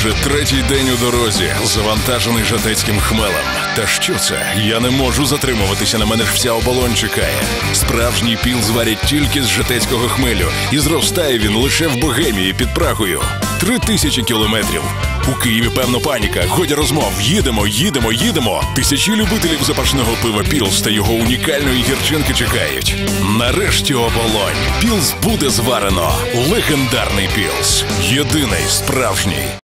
Вже третій день у дорозі, завантажений жатецьким хмелем. Та що це? Я не можу затримуватися, на мене ж вся оболонь чекає. Справжній піл зварять тільки з жатецького хмелю, і зростає він лише в Богемії під Прагою. Три тисячі кілометрів. У Києві певно паніка. Годі розмов. Їдемо, їдемо, їдемо. Тисячі любителів запашного пива Пілс та його унікальної гірчинки чекають. Нарешті оболонь. Пілс буде зварено. Легендарний Пілс. Єдиний справжній.